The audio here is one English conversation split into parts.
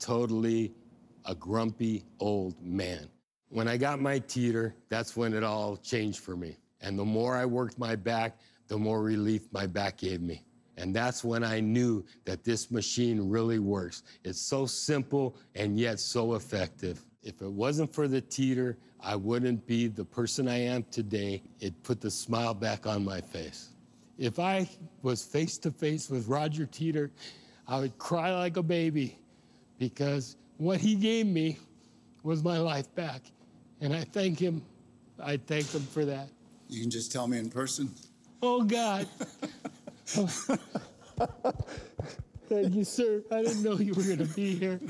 totally a grumpy old man. When I got my teeter, that's when it all changed for me. And the more I worked my back, the more relief my back gave me. And that's when I knew that this machine really works. It's so simple and yet so effective. If it wasn't for the teeter, I wouldn't be the person I am today. It put the smile back on my face. If I was face to face with Roger Teeter, I would cry like a baby because what he gave me was my life back. And I thank him. I thank him for that. You can just tell me in person. Oh, God. Thank you, sir. I didn't know you were going to be here.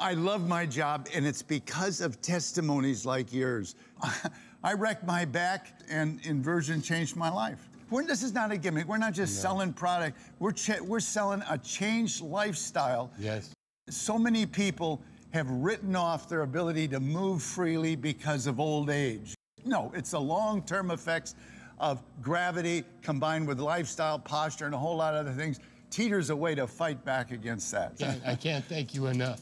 I love my job, and it's because of testimonies like yours. I wrecked my back, and inversion changed my life. We're, this is not a gimmick. We're not just no. selling product. We're, we're selling a changed lifestyle. Yes. So many people have written off their ability to move freely because of old age. No, it's the long-term effects of gravity combined with lifestyle, posture, and a whole lot of other things. Teeter's a way to fight back against that. I can't thank you enough.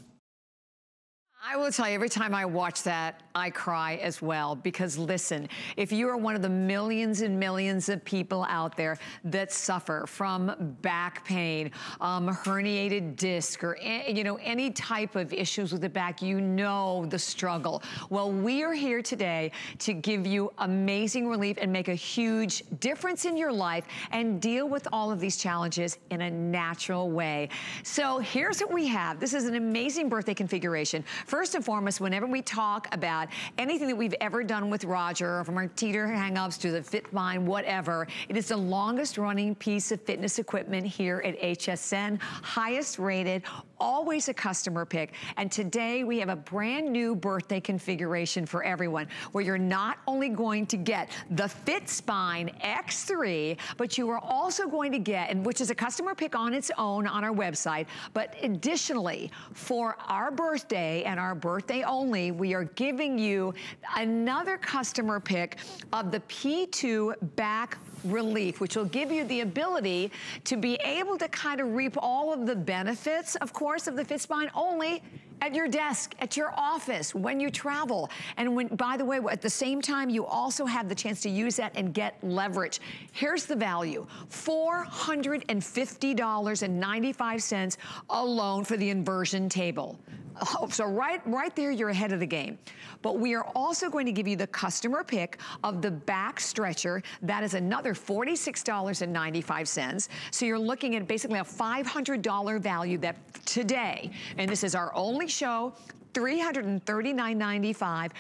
I will tell you, every time I watch that, I cry as well. Because listen, if you are one of the millions and millions of people out there that suffer from back pain, um, herniated disc, or you know any type of issues with the back, you know the struggle. Well, we are here today to give you amazing relief and make a huge difference in your life and deal with all of these challenges in a natural way. So here's what we have. This is an amazing birthday configuration. First and foremost, whenever we talk about anything that we've ever done with Roger, from our teeter hang-ups to the FitSpine, whatever, it is the longest running piece of fitness equipment here at HSN, highest rated, always a customer pick. And today we have a brand new birthday configuration for everyone where you're not only going to get the FitSpine X3, but you are also going to get, and which is a customer pick on its own on our website, but additionally for our birthday and our birthday only, we are giving you another customer pick of the P2 back relief, which will give you the ability to be able to kind of reap all of the benefits, of course, of the FitSpine only at your desk, at your office, when you travel. And when, by the way, at the same time, you also have the chance to use that and get leverage. Here's the value, $450.95 alone for the inversion table. Oh, so right, right there, you're ahead of the game. But we are also going to give you the customer pick of the back stretcher. That is another $46.95. So you're looking at basically a $500 value that today, and this is our only show, $339.95.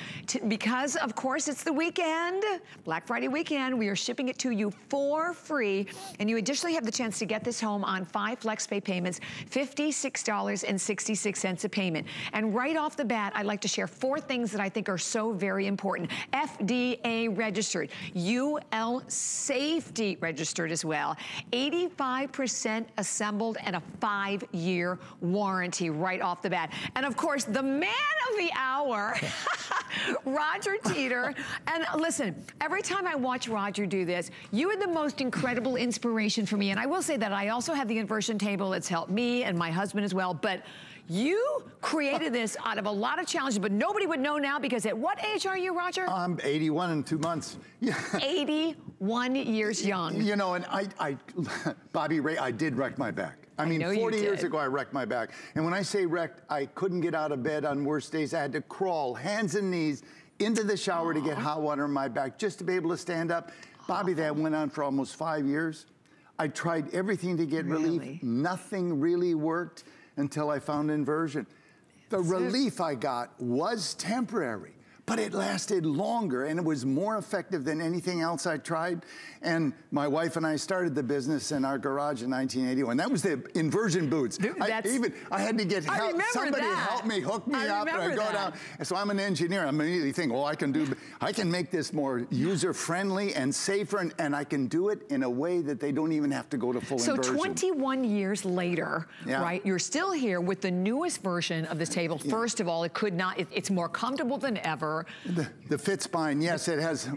Because, of course, it's the weekend, Black Friday weekend, we are shipping it to you for free. And you additionally have the chance to get this home on five FlexPay payments, $56.66 a payment. And right off the bat, I'd like to share four things that I think are so very important. FDA registered, UL safety registered as well, 85% assembled and a five-year warranty right off the bat. And of course, the man of the hour, Roger Teeter. And listen, every time I watch Roger do this, you are the most incredible inspiration for me. And I will say that I also have the inversion table that's helped me and my husband as well. But you created this out of a lot of challenges, but nobody would know now because at what age are you, Roger? I'm 81 in two months. 81 years young. You know, and I, I Bobby Ray, I did wreck my back. I mean, I 40 years ago, I wrecked my back. And when I say wrecked, I couldn't get out of bed on worst days. I had to crawl, hands and knees, into the shower Aww. to get hot water in my back just to be able to stand up. Bobby, that went on for almost five years. I tried everything to get really? relief. Nothing really worked until I found inversion. The relief. I got was temporary but it lasted longer and it was more effective than anything else I tried. And my wife and I started the business in our garage in 1981. That was the inversion boots. Dude, I, even I had to get help. Somebody that. help me, hook me I up, and I go that. down. So I'm an engineer. I'm immediately thinking, well, I can do, I can make this more user friendly and safer, and, and, I can do it in a way that they don't even have to go to full so inversion. So 21 years later, yeah. right? You're still here with the newest version of this table. Yeah. First of all, it could not. It, it's more comfortable than ever. The, the FitSpine, yes, it has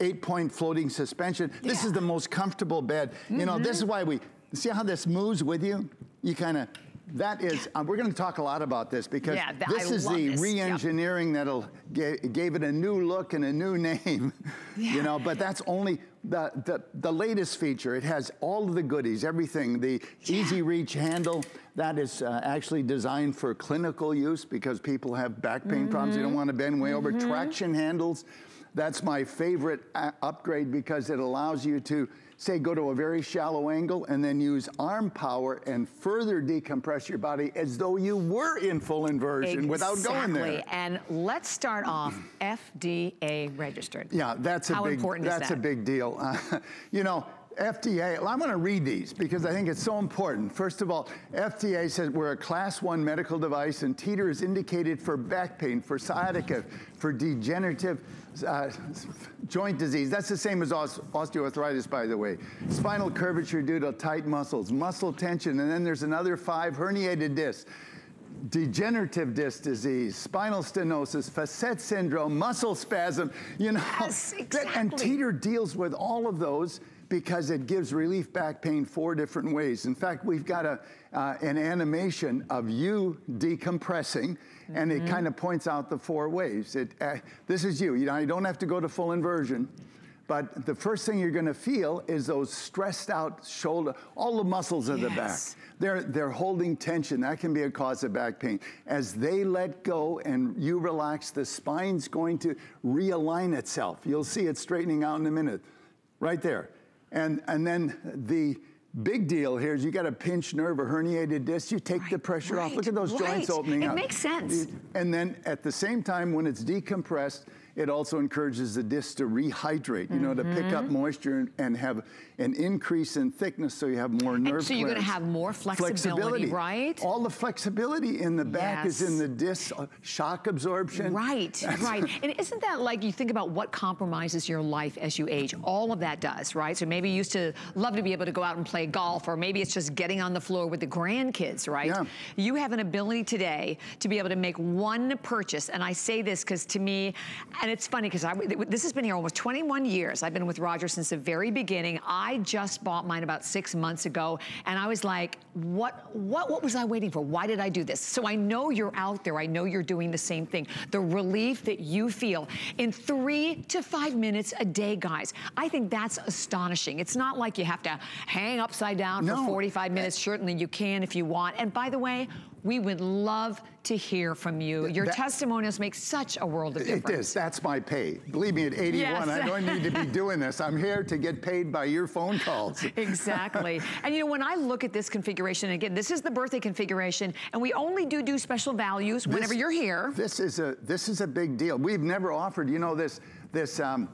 eight-point floating suspension. Yeah. This is the most comfortable bed. Mm -hmm. You know, this is mm-hmm. why we, see how this moves with you? You kind of that is, uh, we're going to talk a lot about this because yeah, this I is the re-engineering yep. that'll gave it a new look and a new name, yeah. you know. But that's only the, the the latest feature. It has all of the goodies, everything. The yeah. easy reach handle that is uh, actually designed for clinical use because people have back pain mm -hmm. problems. They don't want to bend way mm -hmm. over. Mm-hmm. Traction handles. That's my favorite uh, upgrade because it allows you to say go to a very shallow angle and then use arm power and further decompress your body as though you were in full inversion exactly. without going there. And let's start off FDA registered. Yeah, that's a How big important that's that? a big deal. Uh, you know, FDA, well, I'm going to read these because I think it's so important. First of all, FDA says we're a class one medical device and Teeter is indicated for back pain, for sciatica, for degenerative uh, joint disease. That's the same as osteoarthritis, by the way. Spinal curvature due to tight muscles, muscle tension, and then there's another five herniated discs degenerative disc disease, spinal stenosis, facet syndrome, muscle spasm, you know. Yes, exactly. And Teeter deals with all of those because it gives relief back pain four different ways. In fact, we've got a, uh, an animation of you decompressing and it mm-hmm. kind of points out the four ways. It, uh, this is you. You know, you don't have to go to full inversion. But the first thing you're going to feel is those stressed out shoulder, all the muscles of yes. the back. They're, they're holding tension. That can be a cause of back pain. As they let go and you relax, the spine's going to realign itself. You'll see it straightening out in a minute. Right there. And, and then the big deal here is you got a pinched nerve, a herniated disc, you take right, the pressure right, off. Look at those right. joints opening it up. It makes sense. And then at the same time, when it's decompressed, it also encourages the disc to rehydrate, you mm -hmm. know, to pick up mm-hmm. moisture and have an increase in thickness so you have more nerve and so you're going to have more flexibility, flexibility, right? All the flexibility in the back yes. is in the disc, uh, shock absorption. Right, right. and isn't that like you think about what compromises your life as you age? All of that does, right? So maybe you used to love to be able to go out and play golf or maybe it's just getting on the floor with the grandkids, right? Yeah. You have an ability today to be able to make one purchase and I say this because to me, and it's funny because this has been here almost 21 years. I've been with Roger since the very beginning. I just bought mine about six months ago, and I was like, what, what, what was I waiting for? Why did I do this? So I know you're out there. I know you're doing the same thing. The relief that you feel in three to five minutes a day, guys. I think that's astonishing. It's not like you have to hang upside down no. for 45 minutes. Certainly you can if you want. And by the way, we would love to hear from you. Your that, testimonials make such a world of difference. It is. That's my pay. Believe me, at 81, yes. I don't need to be doing this. I'm here to get paid by your phone calls. exactly. and you know, when I look at this configuration, again, this is the birthday configuration, and we only do do special values this, whenever you're here. This is a this is a big deal. We've never offered, you know, this this um,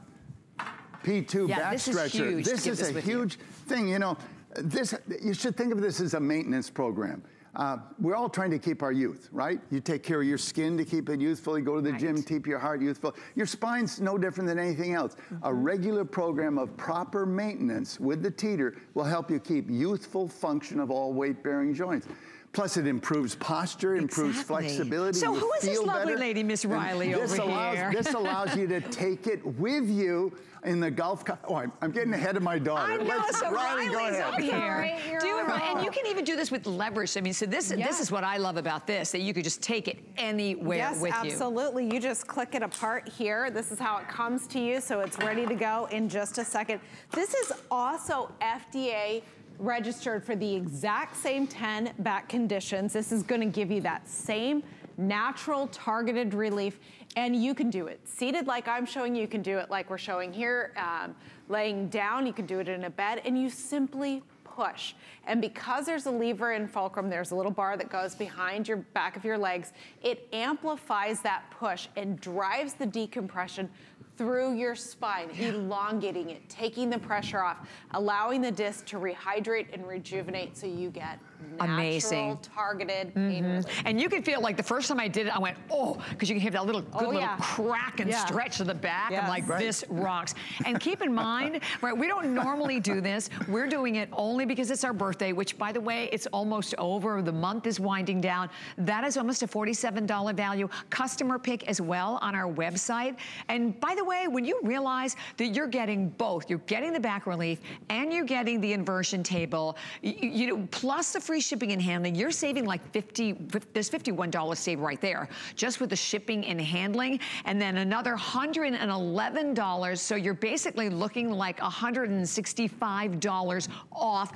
P2 yeah, back this stretcher. Is this is this a huge you. thing. You know, this you should think of this as a maintenance program. Uh, we're all trying to keep our youth, right? You take care of your skin to keep it youthful. You go to the right. gym, keep your heart youthful. Your spine's no different than anything else. Mm -hmm. A mm-hmm. regular program of proper maintenance with the teeter will help you keep youthful function of all weight-bearing joints. Plus, it improves posture, improves exactly. flexibility. So, who is this lovely better. lady, Miss Riley, this over allows, here? this allows you to take it with you in the golf. oh, I'm, I'm, getting ahead of my daughter. I know. Let's, so Riley, Riley's up here. Do it, and you can even do this with leverage. I mean, so this yeah. this is what I love about this that you could just take it anywhere yes, with you. Yes, absolutely. You just click it apart here. This is how it comes to you, so it's ready to go in just a second. This is also FDA registered for the exact same 10 back conditions. This is gonna give you that same natural targeted relief and you can do it seated like I'm showing you, you can do it like we're showing here, um, laying down, you can do it in a bed and you simply push. And because there's a lever in fulcrum, there's a little bar that goes behind your back of your legs, it amplifies that push and drives the decompression through your spine, yeah. elongating it, taking the pressure off, allowing the disc to rehydrate and rejuvenate so you get Amazing. targeted mm -hmm. And you can feel like the first time I did it, I went, oh, because you can hear that little good oh, little yeah. crack and yeah. stretch of the back. Yes. I'm like, right. this rocks. And keep in mind, right, we don't normally do this. We're doing it only because it's our birthday, which by the way, it's almost over. The month is winding down. That is almost a $47 value. Customer pick as well on our website. And by the way, when you realize that you're getting both, you're getting the back relief and you're getting the inversion table, you, you know, plus the free shipping and handling, you're saving like 50, there's $51 save right there, just with the shipping and handling, and then another $111. So you're basically looking like $165 off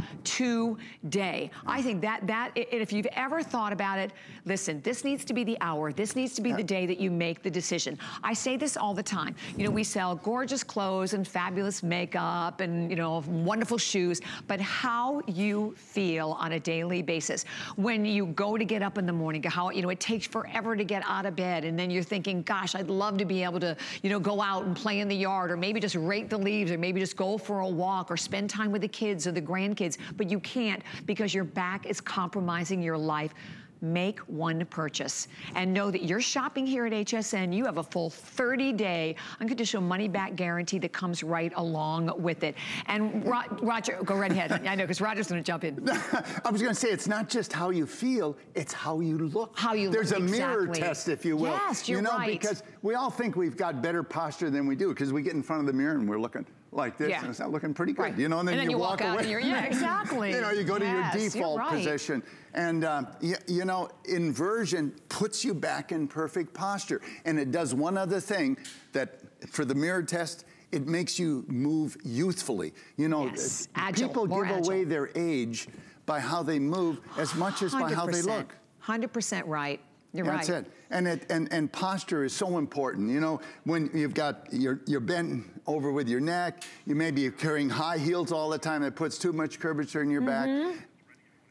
today. I think that, that if you've ever thought about it, listen, this needs to be the hour. This needs to be the day that you make the decision. I say this all the time. You know, we sell gorgeous clothes and fabulous makeup and, you know, wonderful shoes, but how you feel on a daily basis. When you go to get up in the morning, how, you know, it takes forever to get out of bed and then you're thinking, gosh, I'd love to be able to, you know, go out and play in the yard or maybe just rake the leaves or maybe just go for a walk or spend time with the kids or the grandkids, but you can't because your back is compromising your life make one purchase and know that you're shopping here at HSN. You have a full 30-day unconditional money-back guarantee that comes right along with it. And Ro Roger, go right ahead. I know, because Roger's going to jump in. I was going to say, it's not just how you feel, it's how you look. How you There's look, a mirror test, if you will. Yes, you're You know, right. because we all think we've got better posture than we do, because we get in front of the mirror and we're looking like this, Yeah. and it's not looking pretty good, Right. you know, and then, And then you, you walk, walk out away. yeah, exactly. you know, you go to your default right. position. And, um, you, you know, inversion puts you back in perfect posture. And it does one other thing that, for the mirror test, it makes you move youthfully. You know, Yes, agile, people give away their age by how they move as much as by how they look. 100% right. You're That's right. it. And, it and, and posture is so important. You know, when you've got, you're, you're bent over with your neck, you may be carrying high heels all the time, it puts too much curvature in your Mm-hmm. back.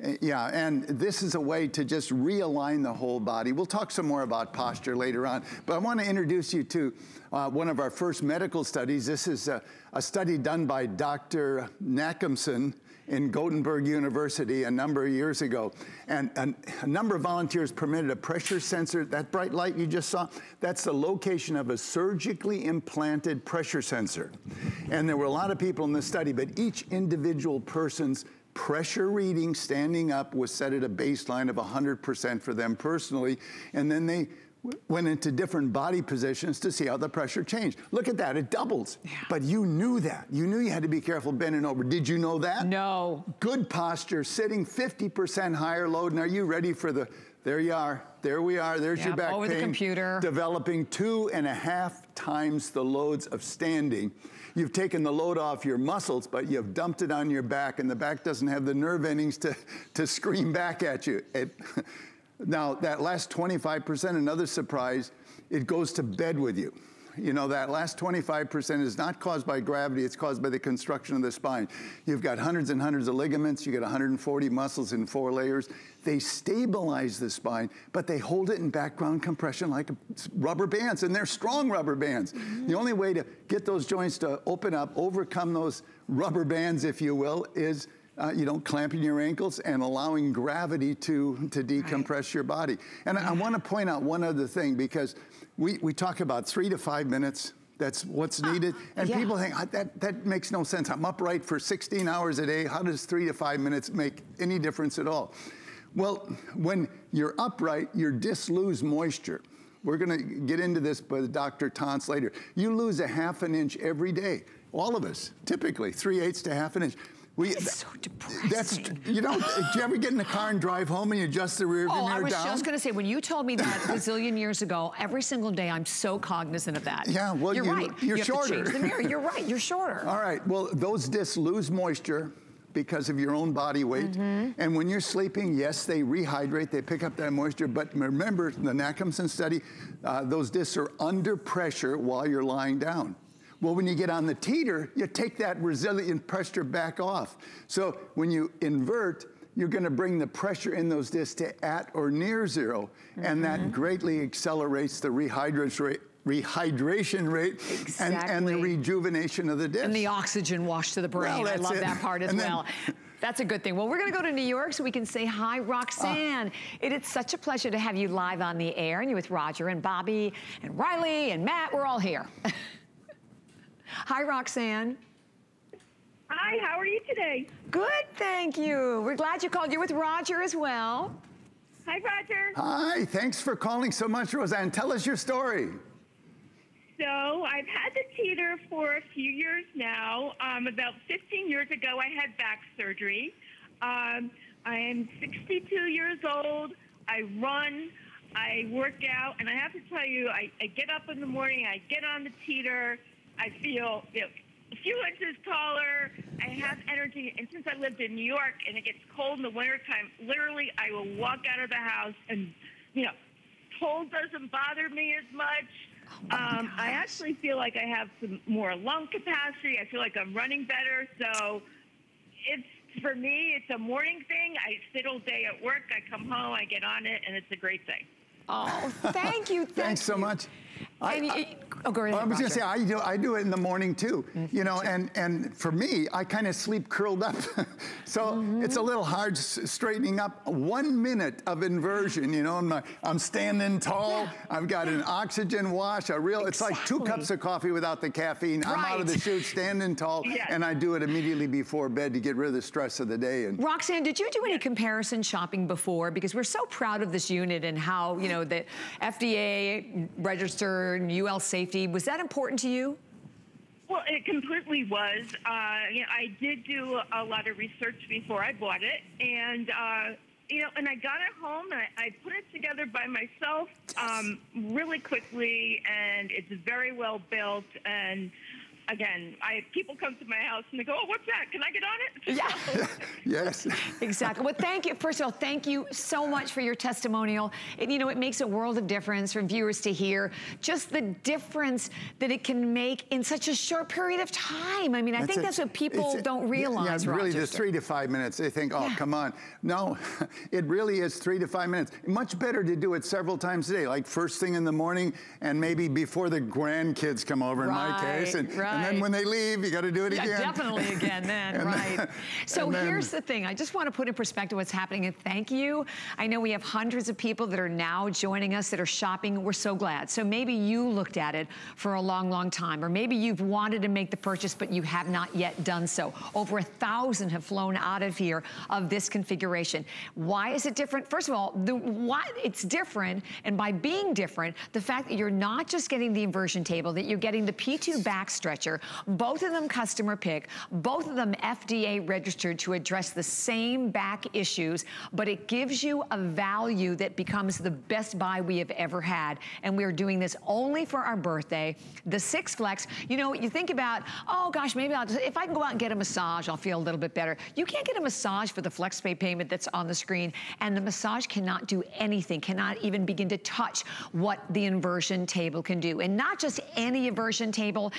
Uh, Yeah, and this is a way to just realign the whole body. We'll talk some more about posture later on, but I want to introduce you to uh, one of our first medical studies. This is a, a study done by Dr. Nachemson in Gothenburg University a number of years ago. And, and a number of volunteers permitted a pressure sensor. That bright light you just saw, that's the location of a surgically implanted pressure sensor. And there were a lot of people in the study, but each individual person's pressure reading standing up was set at a baseline of 100% for them personally. And then they went into different body positions to see how the pressure changed. Look at that, it doubles. But you knew that. You knew you had to be careful bending over. Did you know that? No. Good posture, sitting 50% higher load. And are you ready for the, there you are. There we are. There's your Yep, back over the computer. Developing two and a half times the loads of standing. You've taken the load off your muscles, but you've dumped it on your back, and the back doesn't have the nerve endings to, to scream back at you. It, now, that last 25%, another surprise, it goes to bed with you. You know, that last 25% is not caused by gravity, it's caused by the construction of the spine. You've got hundreds and hundreds of ligaments, you got 140 muscles in four layers. They stabilize the spine, but they hold it in background compression like rubber bands, and they're strong rubber bands. Mm-hmm. The only way to get those joints to open up, overcome those rubber bands, if you will, is uh, you know, clamping your ankles and allowing gravity to, to decompress your body. And I, I want to point out one other thing because we, we talk about three to five minutes. That's what's needed. And yeah. people think "Ah, that, that makes no sense. I'm upright for 16 hours a day. How does three to five minutes make any difference at all? Well, when you're upright, you just lose moisture. We're going to get into this with Dr. Tons later. You lose a half an inch every day. All of us, typically, three eighths to half an inch. We, It's so That's, depressing. you know, do you ever get in the car and drive home and you adjust the rear view Oh, mirror I was down? just going to say, when you told me that a zillion years ago, every single day I'm so cognizant of that. Yeah, well, you're you- right. you're you have shorter. To change the mirror. You're right. You're shorter. All right, well, those discs lose moisture because of your own body weight. Mm-hmm. And when you're sleeping, yes, they rehydrate, they pick up that moisture. But remember, the Nachemson study, uh, those discs are under pressure while you're lying down. Well, when you get on the teeter, you take that resilient pressure back off. So when you invert, you're going to bring the pressure in those discs to at or near 0 and Mm-hmm. that greatly accelerates the rehydration rate, rehydration rate and, and the rejuvenation of the disc. And the oxygen wash to the brain. Well, I love it. that part as And then- well. That's a good thing. Well, we're going to go to New York so we can say hi, Roxanne. it is such a pleasure to have you live on the air, and you're with Roger and Bobby and Riley and Matt. We're all here. hi, Roxanne. Hi, how are you today? Good, thank you. We're glad you called. You're with Roger as well. Hi, Roger. Hi, thanks for calling so much, Roseanne. Tell us your story. So I've had the teeter for a few years now. Um, about 15 years ago, I had back surgery. Um, I am 62 years old. I run. I work out, and I have to tell you, I, I get up in the morning, I get on the teeter, I feel you know, a few inches taller. I have energy. And since I lived in New York and it gets cold in the wintertime, literally I will walk out of the house and, you know, cold doesn't bother me as much. Oh um, I actually feel like I have some more lung capacity. I feel like I'm running better. So it's for me, it's a morning thing. I sit all day at work. I come home, I get on it, and it's a great thing. Oh, thank you. Thank Thanks you. so much. I, I, oh, go ahead, I was going to say I do I do it in the morning too. Mm-hmm. You know, and and for me, I kind of sleep curled up, so mm-hmm. it's a little hard straightening up. One minute of inversion, you know, I'm, I'm standing tall. Yeah. I've got an oxygen wash. A real, exactly. it's like two cups of coffee without the caffeine. Right. I'm out of the chute, standing tall, yes. and I do it immediately before bed to get rid of the stress of the day. And Roxanne, did you do any comparison shopping before? Because we're so proud of this unit and how you know the FDA registered UL safety. Was that important to you? Well, it completely was. Uh, you know, I did do a lot of research before I bought it, and uh, you know, and I got it home and I, I put it together by myself um, really quickly, and it's very well built and again, I people come to my house and they go, "Oh, what's that? Can I get on it?" Yeah. yes. Exactly. Well, thank you. First of all, thank you so much for your testimonial. And you know, it makes a world of difference for viewers to hear just the difference that it can make in such a short period of time. I mean, I think that's what people it's, don't realize. Yeah, really, the three to five minutes. They think, "Oh, yeah. come on." No, it really is three to five minutes. Much better to do it several times a day, like first thing in the morning and maybe before the grandkids come over. In right, my case, and, right. And then when they leave, you got to do it yeah, again. Definitely again then, right. Then, so then, here's the thing. I just want to put in perspective what's happening and thank you. I know we have hundreds of people that are now joining us that are shopping. We're so glad. So maybe you looked at it for a long, long time, or maybe you've wanted to make the purchase, but you have not yet done so. Over a thousand have flown out of here of this configuration. Why is it different? First of all, the why it's different, and by being different, the fact that you're not just getting the inversion table, that you're getting the P2 back stretcher, both of them customer pick, both of them FDA registered to address the same back issues, but it gives you a value that becomes the best buy we have ever had. And we're doing this only for our birthday. The Six Flex, you know, you think about, oh gosh, maybe I'll just, if I can go out and get a massage, I'll feel a little bit better. You can't get a massage for the FlexPay payment that's on the screen, and the massage cannot do anything, cannot even begin to touch what the inversion table can do. And not just any inversion table.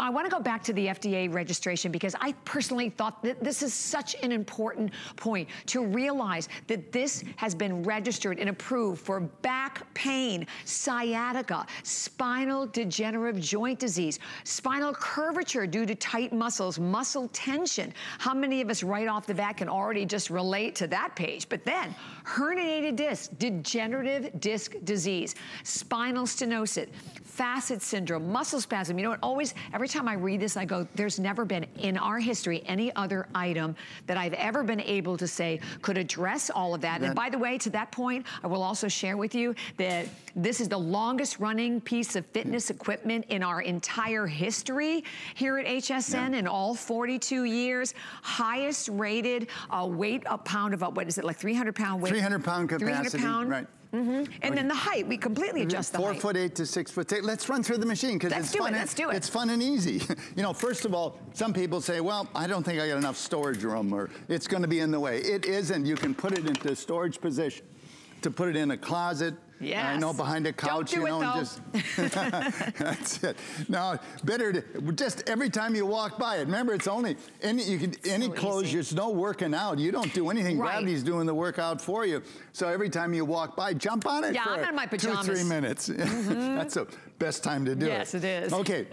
I to go back to the FDA registration because I personally thought that this is such an important point to realize that this has been registered and approved for back pain, sciatica, spinal degenerative joint disease, spinal curvature due to tight muscles, muscle tension. How many of us right off the bat can already just relate to that page? But then herniated disc, degenerative disc disease, spinal stenosis, facet syndrome, muscle spasm. You know, it always, every time I read this, I go, there's never been in our history any other item that I've ever been able to say could address all of that. that and by the way, to that point, I will also share with you that this is the longest running piece of fitness equipment in our entire history here at HSN yeah. in all 42 years. Highest rated uh, weight, a pound of, uh, what is it, like 300 pound weight? 300 pound capacity, 300 pound, right. Mm -hmm. And then the height, we completely mm-hmm. adjust the Four height. foot eight to six foot eight. Let's run through the machine because it's fun. It, let's do it. It's fun and easy. you know, first of all, some people say, well, I don't think I got enough storage room or it's going to be in the way. It isn't. You can put it into storage position to put it in a closet, Yes. I know behind a couch, do you know, just that's it. Now, better to just every time you walk by it. Remember, it's only any you can any so clothes. There's no working out. You don't do anything. Right. Gravity's doing the workout for you. So every time you walk by, jump on it. Yeah, for I'm in my pajamas. Two three minutes. Mm -hmm. that's the best time to do yes, it. Yes, it is. Okay.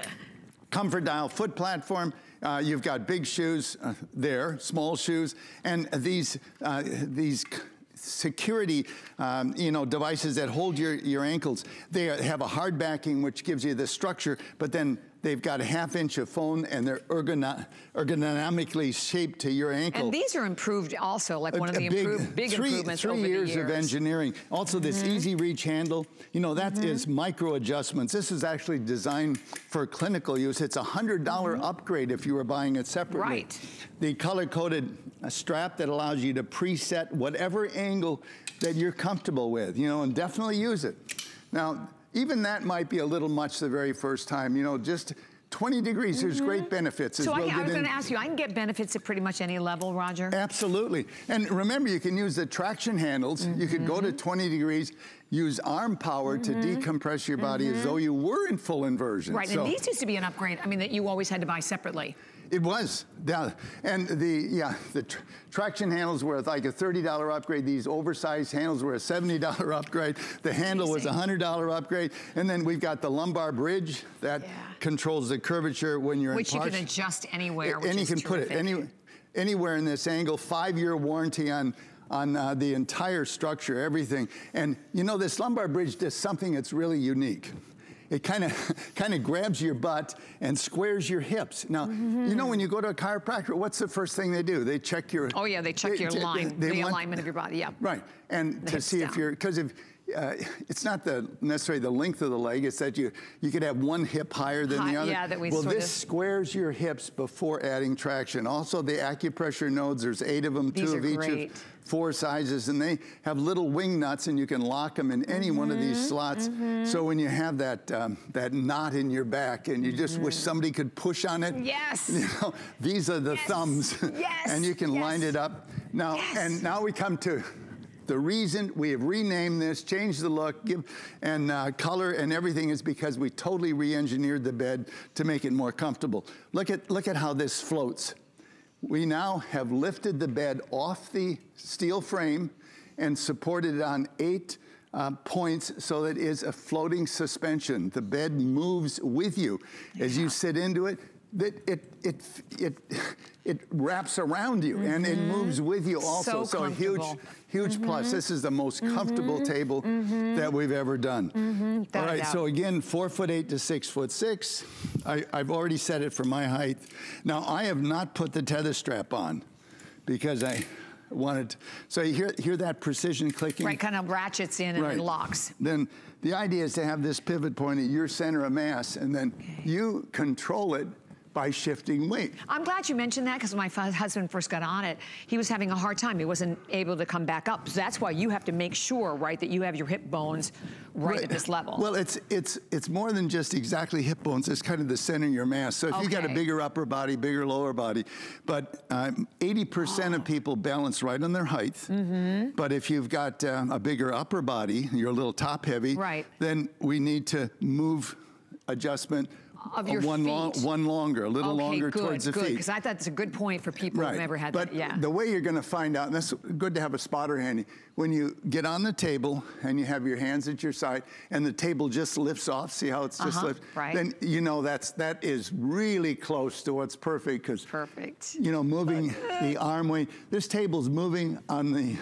Comfort dial foot platform. Uh, you've got big shoes uh, there, small shoes, and these uh, these security, um, you know, devices that hold your, your ankles. They have a hard backing, which gives you the structure, but then they've got a half inch of foam and they're ergono ergonomically shaped to your ankle. And these are improved also, like one of the big, improved, big three, improvements three over years, years of engineering. Also this mm -hmm. easy reach handle, you know, that mm -hmm. is micro adjustments. This is actually designed for clinical use. It's a $100 mm -hmm. upgrade if you were buying it separately. Right. The color-coded strap that allows you to preset whatever angle that you're comfortable with, you know, and definitely use it. Now, even that might be a little much the very first time, you know, just 20 degrees, mm -hmm. there's great mm-hmm. benefits. So we'll I, I, was going to ask you, I can get benefits at pretty much any level, Roger? Absolutely. And remember, you can use the traction handles. Mm -hmm. You could go to mm-hmm. 20 degrees, use arm power mm -hmm. to mm-hmm. decompress your body as though you were in full inversion. Right, so. and these used to be an upgrade, I mean, that you always had to buy separately. It was, yeah. And the, yeah, the tr traction handles were like a $30 upgrade. These oversized handles were a $70 upgrade. The handle was a $100 upgrade. And then we've got the lumbar bridge that yeah. controls the curvature when you're which in Which you can adjust anywhere, And you can terrific. put it any, anywhere in this angle. Five-year warranty on on uh, the entire structure, everything. And you know, this lumbar bridge does something that's really unique it kind of kind of grabs your butt and squares your hips. Now, mm -hmm. you know when you go to a chiropractor, what's the first thing they do? They check your Oh yeah, they check they, your line, they, they the want, alignment of your body, yeah. Right. And the to see down. if you're because if uh, it's not the necessarily the length of the leg. It's that you you could have one hip higher than High, the other. Yeah, that we well, this of... squares your hips before adding traction. Also, the acupressure nodes. There's eight of them, These two of each of four sizes, and they have little wing nuts, and you can lock them in any mm -hmm, one of these mm-hmm, slots. Mm -hmm. So when you have that um, that knot in your back, and you just wish mm-hmm. somebody could push on it. Yes. You know, these are the yes. thumbs. Yes. and you can yes. line it up. Now, and now we come to the reason we have renamed this, changed the look, give, and uh, color and everything is because we totally re-engineered the bed to make it more comfortable. Look at, look at how this floats. We now have lifted the bed off the steel frame and supported it on eight uh, points so that it is a floating suspension. The bed moves with you. Yeah. As you sit into it, that it it it it wraps around you mm -hmm. and it mm-hmm. moves with you also. So, so a huge huge mm -hmm. plus. This is the most comfortable mm -hmm. table mm-hmm. that we've ever done. Mm-hmm. All right. So again, four foot eight to six foot six. I, I've already said it for my height. Now I have not put the tether strap on because I wanted. To, so you hear hear that precision clicking? Right. Kind of ratchets in and right. locks. Then the idea is to have this pivot point at your center of mass, and then okay. you control it by shifting weight. I'm glad you mentioned that because when my husband first got on it, he was having a hard time. He wasn't able to come back up. So that's why you have to make sure, right, that you have your hip bones right, right. at this level. Well, it's it's it's more than just exactly hip bones. It's kind of the center of your mass. So if okay. you got a bigger upper body, bigger lower body, but 80% um, oh. of people balance right on their height. Mm -hmm. But if you've got um, a bigger upper body, you're a little top heavy, right. then we need to move adjustment of your one feet. Long, one longer, a little okay, longer good, towards the good, feet. Because I thought it's a good point for people right. who've never had but that. Yeah. the way you're going to find out, and that's good to have a spotter handy, when you get on the table and you have your hands at your side and the table just lifts off, see how it's just uh -huh, lifted? Right. Then you know that's that is really close to what's perfect because perfect. You know, moving the arm weight. This table's moving on the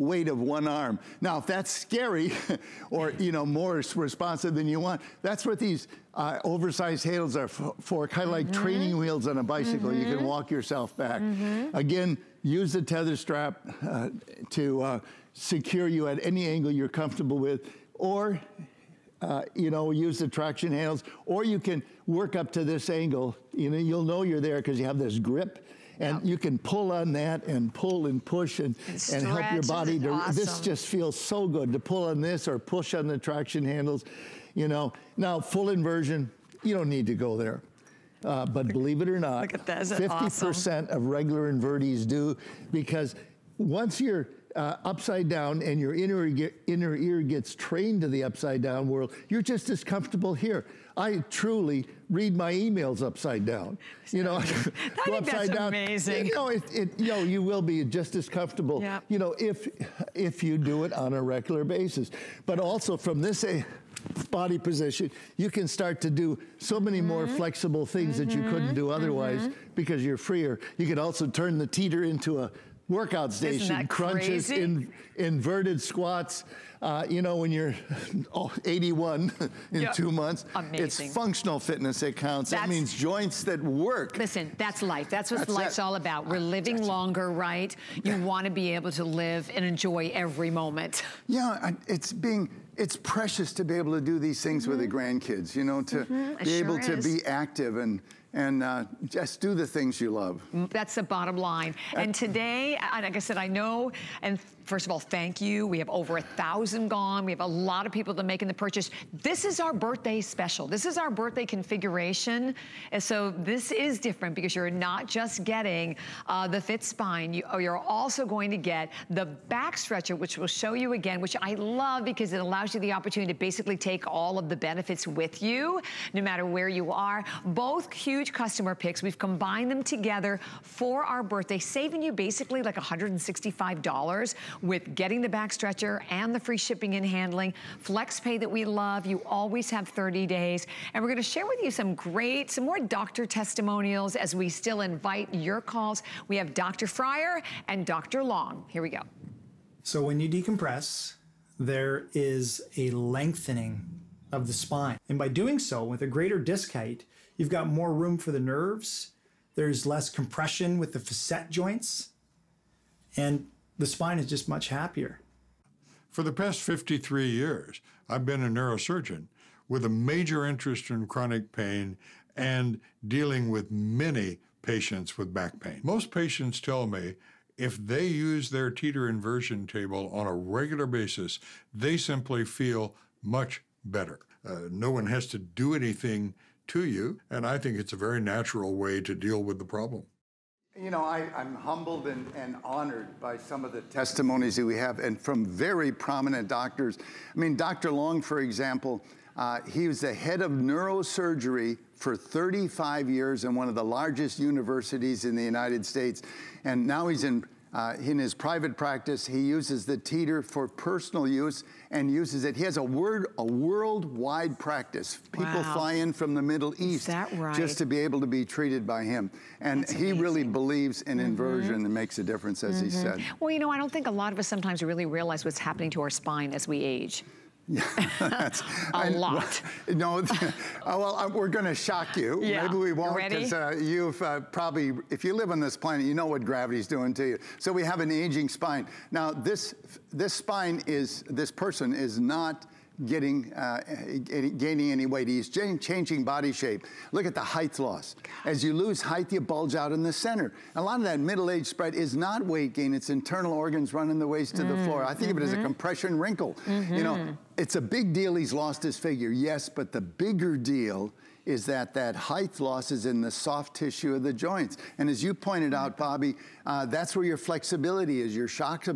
weight of one arm. Now, if that's scary or, you know, more responsive than you want, that's what these uh, oversized handles are for, kind of like mm -hmm. training wheels on a bicycle. Mm -hmm. You can mm-hmm. walk yourself back. Mm -hmm. Again, use the tether strap uh, to uh, secure you at any angle you're comfortable with, or uh, you know, use the traction handles, or you can work up to this angle. You know, you'll know you're there because you have this grip and yep. you can pull on that and pull and push and, and, and help your body to, awesome. this just feels so good to pull on this or push on the traction handles, you know. Now, full inversion, you don't need to go there. Uh, but believe it or not, 50% awesome? of regular invertees do because once you're uh, upside down and your inner, inner ear gets trained to the upside down world, you're just as comfortable here. I truly read my emails upside down. You know, go upside down. Amazing. You know, it, it, you know, you will be just as comfortable. Yep. You know, if if you do it on a regular basis. But also from this a body position, you can start to do so many mm -hmm. more flexible things mm -hmm. that you couldn't do mm-hmm. otherwise mm -hmm. because you're freer. You could also turn the teeter into a workout station, crunches, in, inverted squats. Uh, you know, when you're oh, 81 in yep. two months, Amazing. it's functional fitness that counts. That's, that means joints that work. Listen, that's life. That's what that's life's all about. We're living that's longer, right? You yeah. want to be able to live and enjoy every moment. Yeah, it's being it's precious to be able to do these things mm -hmm. with the mm-hmm. grandkids, you know, to mm -hmm. be sure able to be active and and uh, just do the things you love. That's the bottom line. And today, like I said, I know, and First of all, thank you. We have over a thousand gone. We have a lot of people that are making the purchase. This is our birthday special. This is our birthday configuration. And so this is different because you're not just getting uh, the fit spine. You, you're also going to get the back stretcher, which we'll show you again, which I love because it allows you the opportunity to basically take all of the benefits with you, no matter where you are. Both huge customer picks. We've combined them together for our birthday, saving you basically like $165 with getting the back stretcher and the free shipping and handling. Flex pay that we love. You always have 30 days. And we're gonna share with you some great, some more doctor testimonials as we still invite your calls. We have Dr. Fryer and Dr. Long. Here we go. So when you decompress, there is a lengthening of the spine. And by doing so, with a greater disc height, you've got more room for the nerves. There's less compression with the facet joints. And the spine is just much happier. For the past 53 years, I've been a neurosurgeon with a major interest in chronic pain and dealing with many patients with back pain. Most patients tell me if they use their teeter inversion table on a regular basis, they simply feel much better. Uh, no one has to do anything to you, and I think it's a very natural way to deal with the problem. You know, I, am humbled and, and, honored by some of the testimonies that we have, and from very prominent doctors. I mean, Dr. Long, for example, uh, he was the head of neurosurgery for 35 years in one of the largest universities in the United States, and now he's in uh, in his private practice, he uses the teeter for personal use and uses it. He has a word, a worldwide practice. People wow. fly in from the Middle East right? just to be able to be treated by him. And That's he amazing. really believes in mm -hmm. inversion and makes a difference, as mm -hmm. he mm-hmm. said. Well, you know, I don't think a lot of us sometimes really realize what's happening to our spine as we age. A lot. no, well, uh, we're going to shock you. Yeah. Maybe we won't because uh, you've uh, probably, if you live on this planet, you know what gravity's doing to you. So we have an aging spine. Now, this this spine is this person is not getting uh, gaining any weight. He's changing body shape. Look at the height loss. As you lose height, you bulge out in the center. A lot of that middle-age spread is not weight gain. It's internal organs running the waist to mm. the floor. I think mm -hmm. of it as a mm-hmm. compression wrinkle. Mm -hmm. You know, mm-hmm. It's a big deal he's lost his figure, yes, but the bigger deal is that that height loss is in the soft tissue of the joints. And as you pointed out, Bobby, uh, that's where your flexibility is, your shock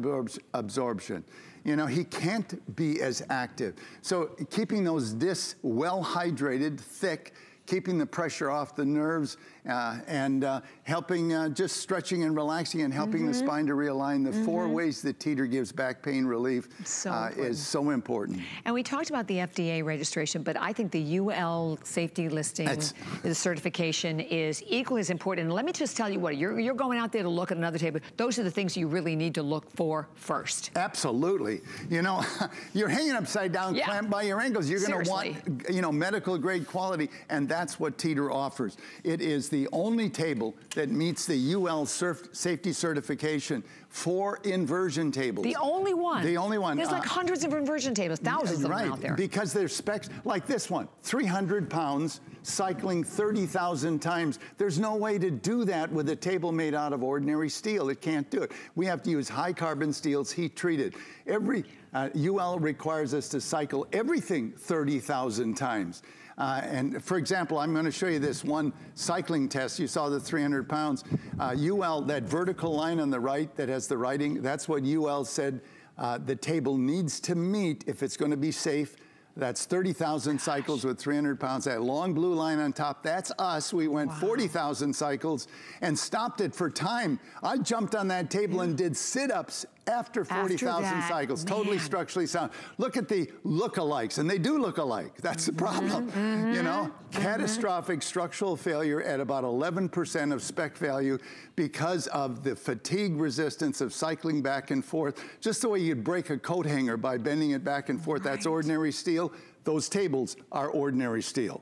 absorption you know, he can't be as active. So keeping those discs well hydrated, thick, keeping the pressure off the nerves uh, and uh, helping uh, just stretching and relaxing and helping mm -hmm. the mm-hmm. spine to realign. The mm -hmm. four mm-hmm. ways that teeter gives back pain relief so uh, is so important. And we talked about the FDA registration, but I think the UL safety listing, That's, the certification is equally as important. And let me just tell you what, you're, you're going out there to look at another table. Those are the things you really need to look for first. Absolutely. You know, you're hanging upside down, yeah. clamped by your ankles. You're going to want, you know, medical grade quality, and that's what teeter offers. It is the only table that meets the UL safety certification for inversion tables. The only one. The only one. There's like uh, hundreds of inversion tables, thousands right, of them out there. Because there's specs, like this one, 300 pounds, cycling 30,000 times. There's no way to do that with a table made out of ordinary steel. It can't do it. We have to use high carbon steels, heat treated. Every, uh, UL requires us to cycle everything 30,000 times. Uh, and for example, I'm going to show you this one cycling test. You saw the 300 pounds. Uh, UL, that vertical line on the right that has the writing, that's what UL said uh, the table needs to meet if it's going to be safe. That's 30,000 cycles with 300 pounds. That long blue line on top, that's us. We went wow. 40,000 cycles and stopped it for time. I jumped on that table and did sit-ups after 40,000 cycles, man. totally structurally sound. Look at the look-alikes, and they do look alike. That's the mm-hmm, problem. Mm -hmm. You know, mm -hmm. catastrophic structural failure at about 11% of spec value because of the fatigue resistance of cycling back and forth. Just the way you'd break a coat hanger by bending it back and forth, right. that's ordinary steel. Those tables are ordinary steel.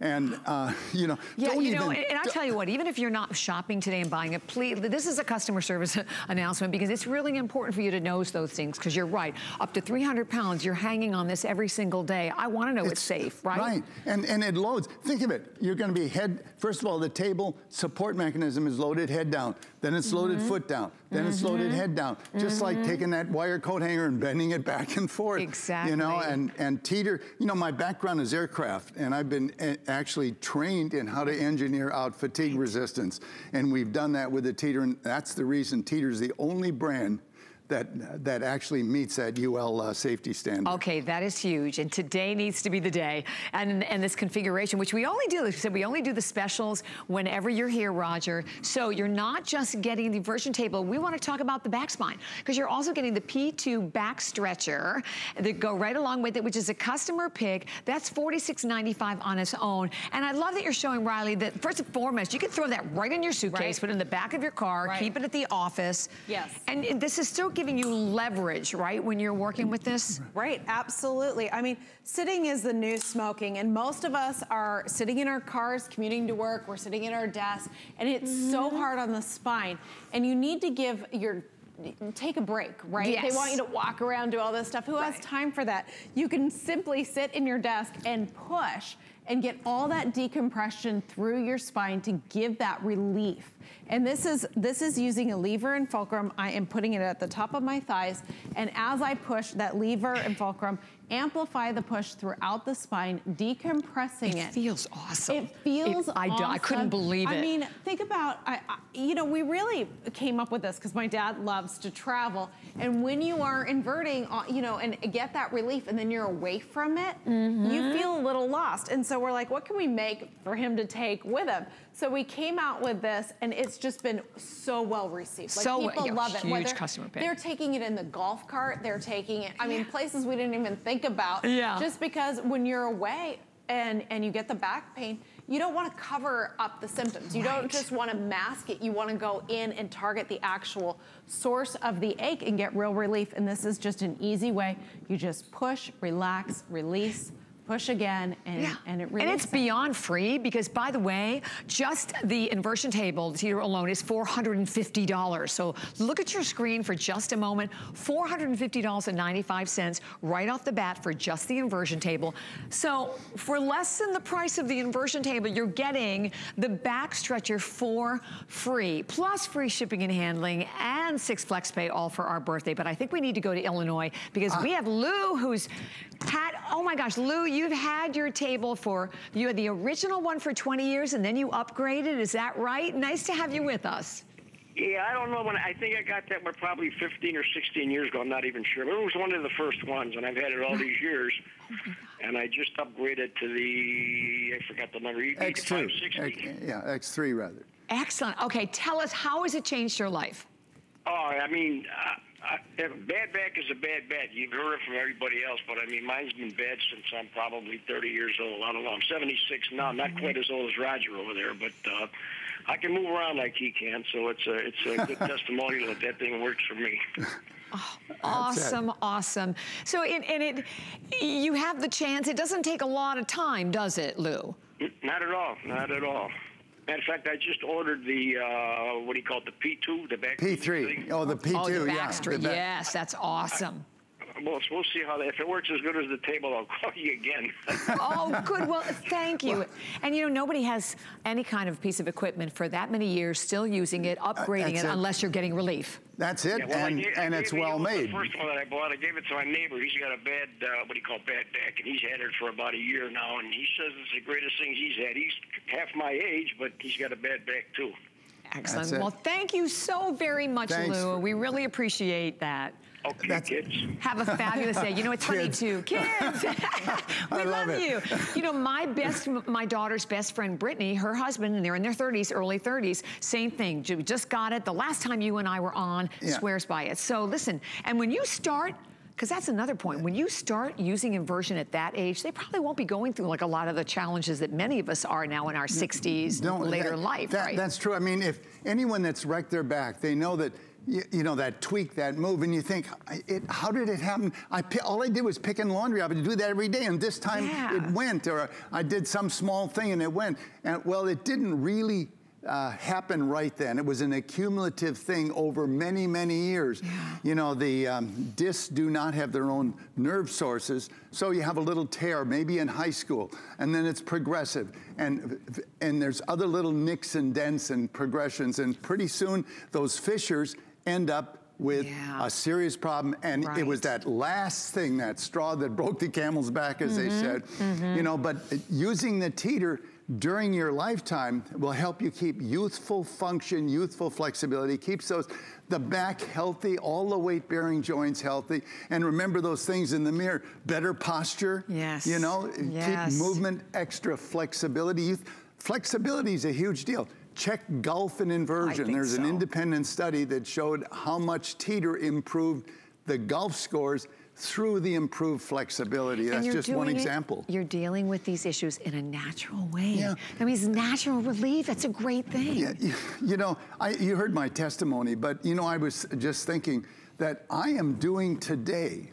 And, uh, you know, yeah, you know, and I tell you what, even if you're not shopping today and buying it, please, this is a customer service announcement because it's really important for you to know those things because you're right. Up to 300 pounds, you're hanging on this every single day. I want to know it's, it's, safe, right? Right, and, and it loads. Think of it. You're going to be head, first of all, the table support mechanism is loaded head down. Then it's loaded mm -hmm. foot down. Then mm -hmm. it's loaded mm-hmm. head down. Just like mm-hmm. taking that wire coat hanger and bending it back and forth. Exactly. You know, and, and teeter, you know, my background is aircraft, and I've been actually trained in how to engineer out fatigue resistance. And we've done that with the teeter, and that's the reason Teeter's the only brand that, that actually meets that UL uh, safety standard. Okay, that is huge. And today needs to be the day. And, and this configuration, which we only do, like said, we only do the specials whenever you're here, Roger. So you're not just getting the version table. We want to talk about the back spine because you're also getting the P2 back stretcher that go right along with it, which is a customer pick. That's $46.95 on its own. And I love that you're showing Riley that first and foremost, you can throw that right in your suitcase, right. put it in the back of your car, right. keep it at the office. Yes. And this is still giving you leverage, right, when you're working with this? Right, absolutely. I mean, sitting is the new smoking, and most of us are sitting in our cars, commuting to work, we're sitting at our desk, and it's mm -hmm. so hard on the spine. And you need to give your take a break, right? Yes. They want you to walk around, do all this stuff. Who right. has time for that? You can simply sit in your desk and push and get all that decompression through your spine to give that relief. And this is, this is using a lever and fulcrum. I am putting it at the top of my thighs. And as I push that lever and fulcrum, amplify the push throughout the spine, decompressing it. It feels awesome. It feels it, I, awesome. I couldn't believe it. I mean, think about, I, I, you know, we really came up with this because my dad loves to travel. And when you are inverting, uh, you know, and get that relief and then you're away from it, mm -hmm. you feel a little lost. And so we're like, what can we make for him to take with him? So we came out with this and it's just been so well received. Like so, people yeah, love it. Huge customer pick. They're taking it in the golf cart. They're taking it, I mean, places we didn't even think about. Yeah. Just because when you're away and, and you get the back pain, you don't want to cover up the symptoms. You right. don't just want to mask it. You want to go in and target the actual source of the ache and get real relief. And this is just an easy way. You just push, relax, release, push again, and, yeah. and it really And it's beyond free because, by the way, just the inversion table here alone is $450. So look at your screen for just a moment. $450.95 right off the bat for just the inversion table. So for less than the price of the inversion table, you're getting the back stretcher for free, plus free shipping and handling and six flex pay all for our birthday. But I think we need to go to Illinois because uh, we have Lou who's had, oh my gosh, Lou, you've had your table for, you had the original one for 20 years and then you upgraded, is that right? Nice to have you with us. Yeah, I don't know when. I think I got that one probably 15 or 16 years ago. I'm not even sure, but it was one of the first ones, and I've had it all these years. and I just upgraded to the I forgot the number. X2. X, yeah, X3 rather. Excellent. Okay, tell us how has it changed your life? Oh, I mean, uh, I, bad back is a bad back. You've heard it from everybody else, but I mean, mine's been bad since I'm probably 30 years old. I don't know. I'm 76 now. I'm not quite as old as Roger over there, but uh, I can move around like he can. So it's a it's a good testimonial that that thing works for me. Oh, awesome, awesome. So, it, and it, you have the chance. It doesn't take a lot of time, does it, Lou? Not at all. Not at all. Matter of fact, I just ordered the, uh, what do you call it, the P2, the back. P3. Oh, the P2, oh, the yeah. The back. Yes, that's awesome. I, well, we'll see how that, if it works as good as the table, I'll call you again. oh, good. Well, thank you. Well, and you know, nobody has any kind of piece of equipment for that many years still using it, upgrading uh, it, it, unless you're getting relief. That's it, yeah, well, and, gave, and it's well made. The first one that I bought, I gave it to my neighbor. He's got a bad, uh, what do you call bad back, and he's had it for about a year now, and he says it's the greatest thing he's had. He's half my age, but he's got a bad back too. Excellent. Well, thank you so very much, Thanks. Lou. We really appreciate that. Okay, That's, kids. Have a fabulous day. You know, it's funny too. Kids, we love, love you. You know, my best, my daughter's best friend, Brittany, her husband, and they're in their 30s, early 30s, same thing. Just got it. The last time you and I were on, yeah. swears by it. So listen, and when you start because that's another point. When you start using inversion at that age, they probably won't be going through like a lot of the challenges that many of us are now in our 60s, no, later that, in life, that, right? That's true. I mean, if anyone that's wrecked their back, they know that you, you, know, that tweak, that move, and you think, it, how did it happen? I all I did was pick in laundry. I would do that every day, and this time yeah. it went, or I did some small thing and it went. And well, it didn't really uh, happen right then. It was an accumulative thing over many, many years. Yeah. You know, the um, discs do not have their own nerve sources, so you have a little tear, maybe in high school, and then it's progressive. And, and there's other little nicks and dents and progressions, and pretty soon those fissures end up with yeah. a serious problem. And right. it was that last thing, that straw that broke the camel's back, as mm -hmm. they mm-hmm. said. Mm -hmm. You know, but using the teeter during your lifetime will help you keep youthful function, youthful flexibility, keeps those the back healthy, all the weight bearing joints healthy. And remember those things in the mirror, better posture. Yes. You know, yes. keep movement, extra flexibility. Youth, flexibility is a huge deal. Check golf and inversion. There's so. an independent study that showed how much teeter improved the golf scores through the improved flexibility. That's just one example. It, you're dealing with these issues in a natural way. Yeah. I mean, it's natural relief. That's a great thing. Yeah, you, you know, I, you heard my testimony, but you know, I was just thinking that I am doing today,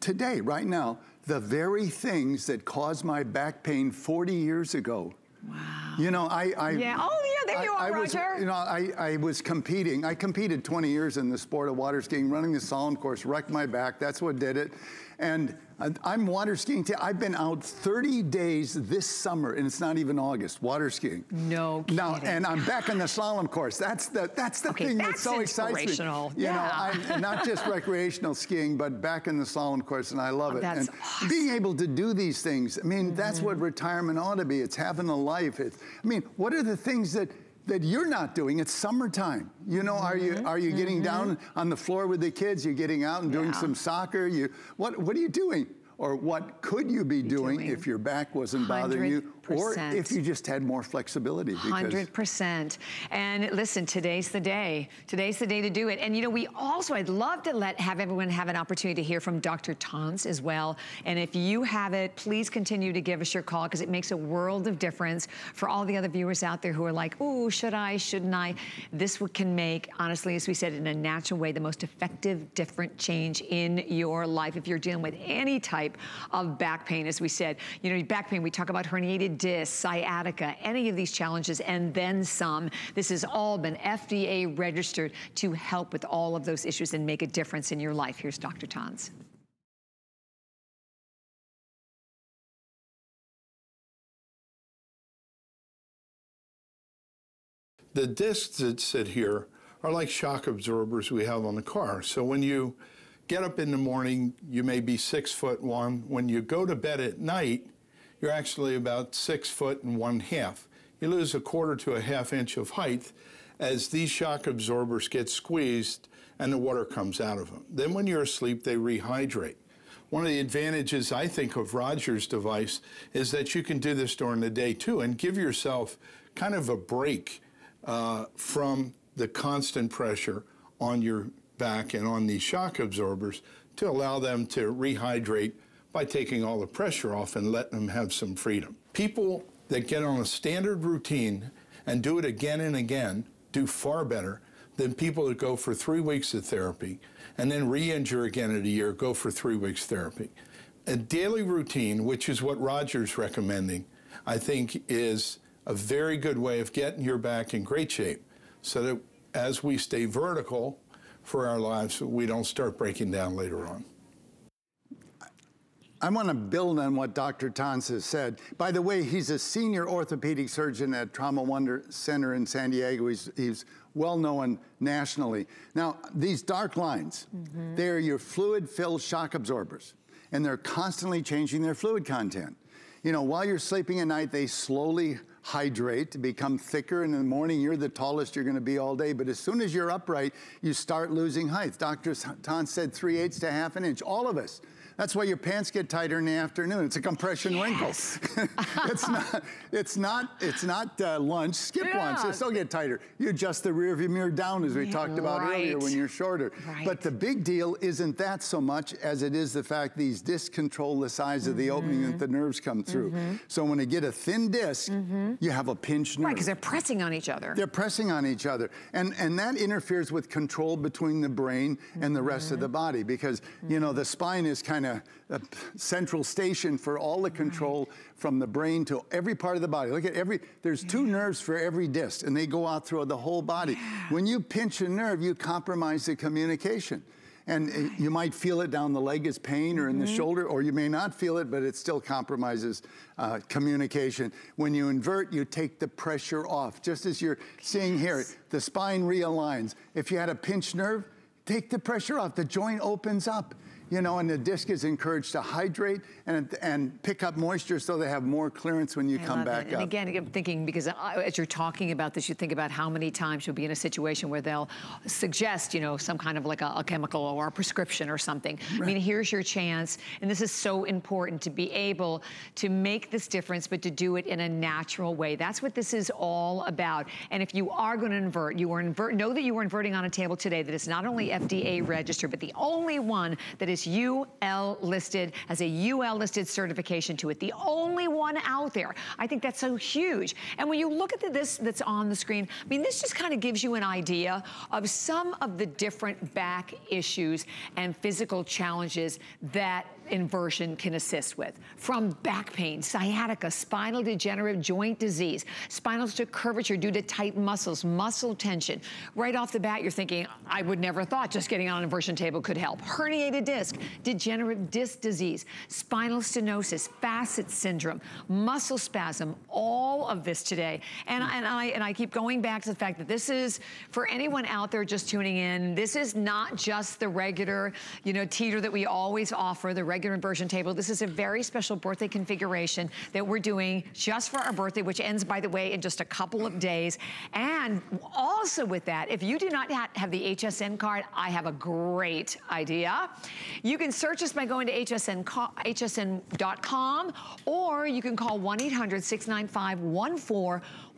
today, right now, the very things that caused my back pain 40 years ago. Wow. You know, I, I yeah. Oh, yeah. There you are, I was, Roger. You know, I, I was competing. I competed 20 years in the sport of water skiing, running the slalom course, wrecked my back. That's what did it. And I'm water skiing. Too. I've been out 30 days this summer, and it's not even August, water skiing. No kidding. Now, and I'm back on the slalom course. That's the that's the okay, thing that's that so excites me. You yeah. know, I'm not just recreational skiing, but back in the slalom course, and I love it. That's and awesome. being able to do these things, I mean, mm -hmm. that's what mm-hmm. retirement ought to be. It's having a life. It's, I mean, what are the things that that you're not doing. It's summertime. You know, mm -hmm. are you are you getting mm -hmm. down on the floor with the kids? You're getting out and doing yeah. some soccer. You what what are you doing? or what could you be doing, doing, if your back wasn't bothering you, or if you just had more flexibility. Hundred percent. And listen, today's the day. Today's the day to do it. And you know, we also, I'd love to let have everyone have an opportunity to hear from Dr. Tons as well. And if you have it, please continue to give us your call because it makes a world of difference for all the other viewers out there who are like, oh, should I, shouldn't I? This can make, honestly, as we said, in a natural way, the most effective, different change in your life. If you're dealing with any type of back pain, as we said, you know, back pain, we talk about herniated discs, sciatica, any of these challenges, and then some. This has all been FDA registered to help with all of those issues and make a difference in your life. Here's Dr. Tons. The discs that sit here are like shock absorbers we have on the car. So when you get up in the morning, you may be six foot one. When you go to bed at night, you're actually about six foot and one half. You lose a quarter to a half inch of height as these shock absorbers get squeezed and the water comes out of them. Then when you're asleep, they rehydrate. One of the advantages I think of Roger's device is that you can do this during the day too and give yourself kind of a break uh, from the constant pressure on your back and on these shock absorbers to allow them to rehydrate by taking all the pressure off and letting them have some freedom. People that get on a standard routine and do it again and again do far better than people that go for three weeks of therapy and then re-injure again in a year, go for three weeks therapy. A daily routine, which is what Roger's recommending, I think is a very good way of getting your back in great shape so that as we stay vertical for our lives, we don't start breaking down later on. I want to build on what Dr. Tons has said. By the way, he's a senior orthopedic surgeon at Trauma Wonder Center in San Diego. He's, he's well known nationally. Now, these dark lines, mm -hmm. they're your fluid-filled shock absorbers, and they're constantly changing their fluid content. You know, while you're sleeping at night, they slowly hydrate, to become thicker. And in the morning, you're the tallest you're going to be all day. But as soon as you're upright, you start losing height. Dr. Tan said 3 eighths to half an inch. All of us. That's why your pants get tighter in the afternoon. It's a compression yes. wrinkle. it's not. It's not. It's not uh, lunch. Skip yeah. lunch. It still get tighter. You adjust the rear view mirror down, as we yeah, talked about right. earlier, when you're shorter. Right. But the big deal isn't that so much as it is the fact these discs control the size mm -hmm. of the opening that the mm-hmm. nerves come through. Mm -hmm. So when you get a thin disk, mm -hmm. you have a pinched nerve. Right, because they're pressing on each other. They're pressing on each other, and and that interferes with control between the brain and the rest of the mm-hmm. body because you know the spine is kind of a central station for all the control right. from the brain to every part of the body. Look at every, there's two nerves for every disc and they go out through the whole body. Yeah. When you pinch a nerve, you compromise the communication. And right. you might feel it down the leg as pain or in mm -hmm. the mm-hmm. shoulder, or you may not feel it, but it still compromises uh, communication. When you invert, you take the pressure off. Just as you're seeing here, the spine realigns. If you had a pinched nerve, take the pressure off. The joint opens up you know, and the disc is encouraged to hydrate and, and pick up moisture so they have more clearance when you I come back up. And again, I'm thinking, because as you're talking about this, you think about how many times you'll be in a situation where they'll suggest, you know, some kind of like a, a chemical or a prescription or something. Right. I mean, here's your chance, and this is so important to be able to make this difference, but to do it in a natural way. That's what this is all about. And if you are going to invert, you are invert, know that you are inverting on a table today that is not only FDA registered, but the only one that is UL listed, as a UL listed certification to it. The only one out there. I think that's so huge. And when you look at the, this that's on the screen, I mean, this just kind of gives you an idea of some of the different back issues and physical challenges that inversion can assist with. From back pain, sciatica, spinal degenerative joint disease, spinal curvature due to tight muscles, muscle tension. Right off the bat, you're thinking, I would never thought just getting on an inversion table could help. Herniated disc, degenerative disc disease, spinal stenosis, facet syndrome, muscle spasm, all of this today. And, and, I, and I keep going back to the fact that this is, for anyone out there just tuning in, this is not just the regular, you know, teeter that we always offer, the regular inversion table. This is a very special birthday configuration that we're doing just for our birthday, which ends, by the way, in just a couple of days. And also with that, if you do not have the HSN card, I have a great idea. You can search us by going to hsn, hsn.com or you can call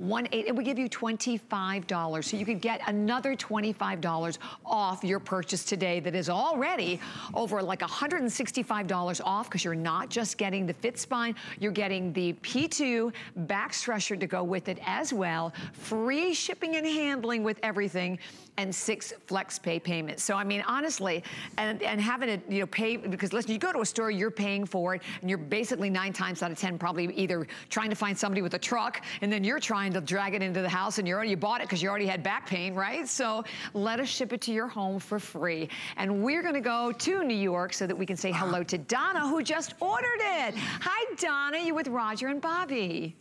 1-800-695-1418 and we give you $25. So you could get another $25 off your purchase today that is already over like $165 off because you're not just getting the FitSpine, you're getting the P2 back stretcher to go with it as well. Free shipping and handling with everything and six flex pay payments. So I mean, honestly, and, and having it, you know, pay, because listen, you go to a store, you're paying for it, and you're basically nine times out of 10 probably either trying to find somebody with a truck, and then you're trying to drag it into the house, and you already bought it because you already had back pain, right? So let us ship it to your home for free. And we're gonna go to New York so that we can say hello to Donna, who just ordered it. Hi, Donna, you with Roger and Bobby.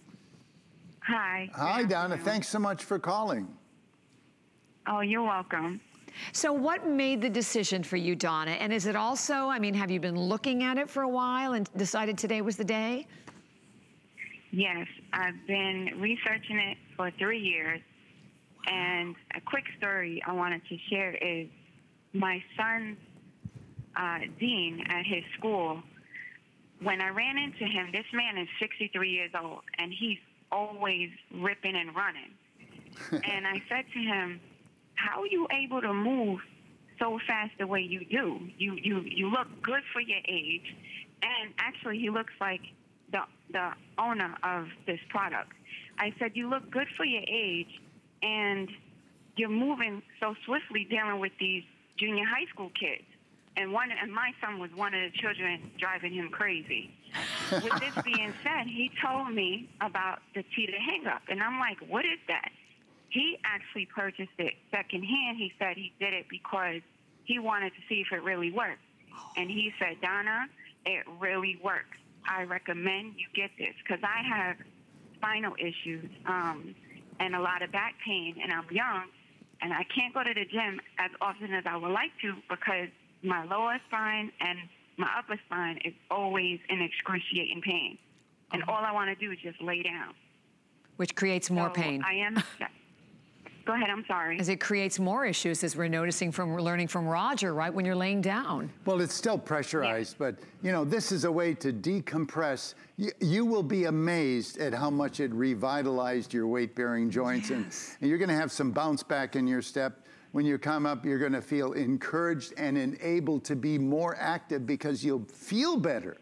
Hi. Hi, Donna. Thanks so much for calling. Oh, you're welcome. So what made the decision for you, Donna? And is it also, I mean, have you been looking at it for a while and decided today was the day? Yes, I've been researching it for three years. And a quick story I wanted to share is my son's uh, dean at his school. When I ran into him, this man is 63 years old, and he's always ripping and running. and I said to him, how are you able to move so fast the way you do? You you you look good for your age, and actually he looks like the the owner of this product. I said you look good for your age, and you're moving so swiftly dealing with these junior high school kids. And one and my son was one of the children driving him crazy. with this being said, he told me about the Teeter hang up, and I'm like, what is that? He actually purchased it secondhand. He said he did it because he wanted to see if it really worked. And he said, Donna, it really works. I recommend you get this because I have spinal issues um, and a lot of back pain, and I'm young, and I can't go to the gym as often as I would like to because my lower spine and my upper spine is always in excruciating pain. And all I want to do is just lay down. Which creates more so pain. I am. Go ahead, I'm sorry. As it creates more issues as we're noticing from learning from Roger, right, when you're laying down. Well, it's still pressurized, yeah. but you know, this is a way to decompress. You, you, will be amazed at how much it revitalized your weight-bearing joints, yes. and, and you're gonna have some bounce back in your step. When you come up, you're gonna feel encouraged and enabled to be more active because you'll feel better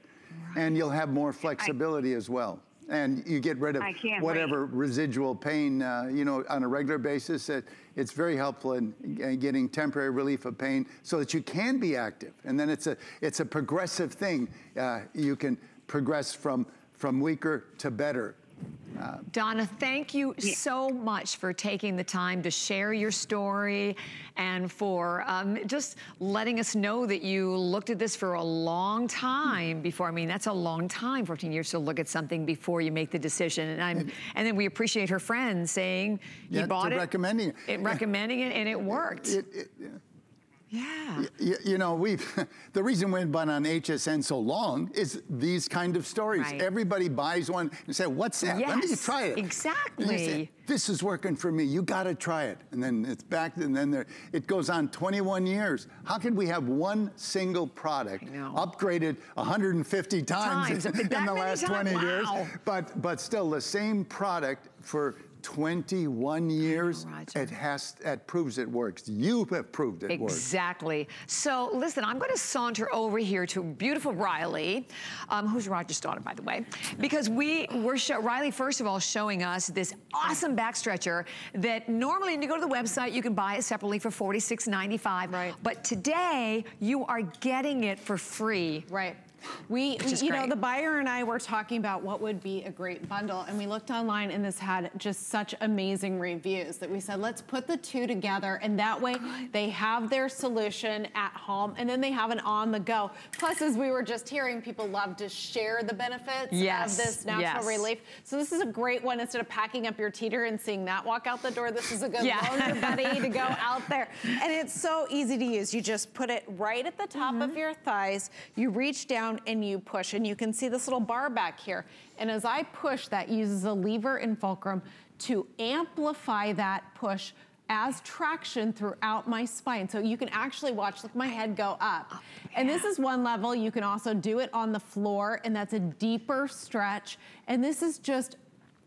right. and you'll have more flexibility I, as well and you get rid of whatever wait. residual pain, uh, you know, on a regular basis. It, it's very helpful in, in, getting temporary relief of pain so that you can be active. And then it's a, it's a progressive thing. Uh, you can progress from, from weaker to better Donna, thank you yeah. so much for taking the time to share your story and for um, just letting us know that you looked at this for a long time before. I mean, that's a long time, 14 years to look at something before you make the decision. And I'm, and, and then we appreciate her friend saying yeah, he bought it. recommending it. it recommending it, and it worked. It, it, yeah. You, you know, we've, the reason we've been on HSN so long is these kind of stories. Right. Everybody buys one and say, "What's that? Yes, Let me try it." Exactly. Say, this is working for me. You got to try it. And then it's back, and then there, it goes on 21 years. How could we have one single product upgraded 150 times, times. in, in the last time? 20 wow. years, but but still the same product for 21 years, know, it has, it proves it works. You have proved it exactly. works. Exactly. So listen, I'm going to saunter over here to beautiful Riley, um, who's Roger's daughter, by the way, because we were, Riley, first of all, showing us this awesome back stretcher that normally when you go to the website, you can buy it separately for $46.95. Right. But today, you are getting it for free. Right. We, you know, the buyer and I were talking about what would be a great bundle, and we looked online, and this had just such amazing reviews that we said, let's put the two together, and that way they have their solution at home, and then they have an on the go. Plus, as we were just hearing, people love to share the benefits yes. of this natural yes. relief. So this is a great one. Instead of packing up your teeter and seeing that walk out the door, this is a good yeah. loaner buddy to go out there. And it's so easy to use. You just put it right at the top mm -hmm. of your thighs. You reach down down and you push. And you can see this little bar back here. And as I push, that uses a lever and fulcrum to amplify that push as traction throughout my spine. So you can actually watch, look my head go up. And this is one level. You can also do it on the floor and that's a deeper stretch. And this is just